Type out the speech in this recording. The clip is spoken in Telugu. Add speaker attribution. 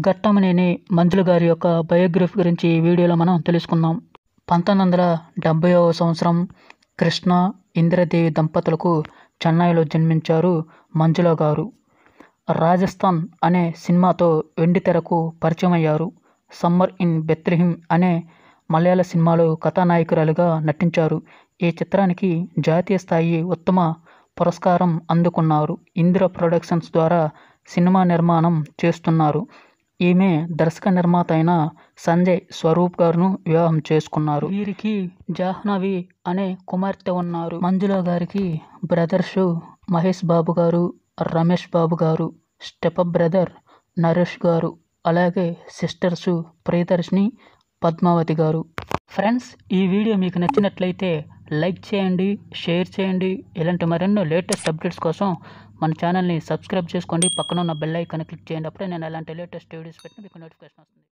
Speaker 1: ఘట్టమనేని మంజుల గారి యొక్క బయోగ్రఫీ గురించి ఈ వీడియోలో మనం తెలుసుకుందాం. పంతొమ్మిది వందల డెబ్భైవ సంవత్సరం కృష్ణ ఇందిరాదేవి దంపతులకు చెన్నైలో జన్మించారు మంజుల గారు. రాజస్థాన్ అనే సినిమాతో వెండితెరకు పరిచయం అయ్యారు సమ్మర్ ఇన్ బెత్రిహిం అనే మలయాళ సినిమాలో కథానాయకురాలుగా నటించారు. ఈ చిత్రానికి జాతీయ స్థాయి ఉత్తమ పురస్కారం అందుకున్నారు. ఇందిరా ప్రొడక్షన్స్ ద్వారా సినిమా నిర్మాణం చేస్తున్నారు. ఈమె దర్శక నిర్మాత అయిన సంజయ్ స్వరూప్ గారును వివాహం చేసుకున్నారు. వీరికి జాహ్నవి అనే కుమార్తె ఉన్నారు. మంజుల గారికి బ్రదర్స్ మహేష్ బాబు గారు రమేష్ బాబు గారు స్టెప్ బ్రదర్ నరేష్ గారు అలాగే సిస్టర్స్ ప్రియదర్శిని పద్మావతి గారు. ఫ్రెండ్స్ ఈ వీడియో మీకు నచ్చినట్లయితే లైక్ చేయండి షేర్ చేయండి. ఇలాంటి మరెన్నో లేటెస్ట్ అప్డేట్స్ కోసం మన ఛానల్ని సబ్స్క్రైబ్ చేసుకోండి. పక్కన ఉన్న బెల్ ఐకాన్ క్లిక్ చేయండి. అప్పుడే నేను అలాంటి లేటెస్ట్ వీడియోస్ పెట్టిన మీకు నోటిఫికేషన్ వస్తుంది.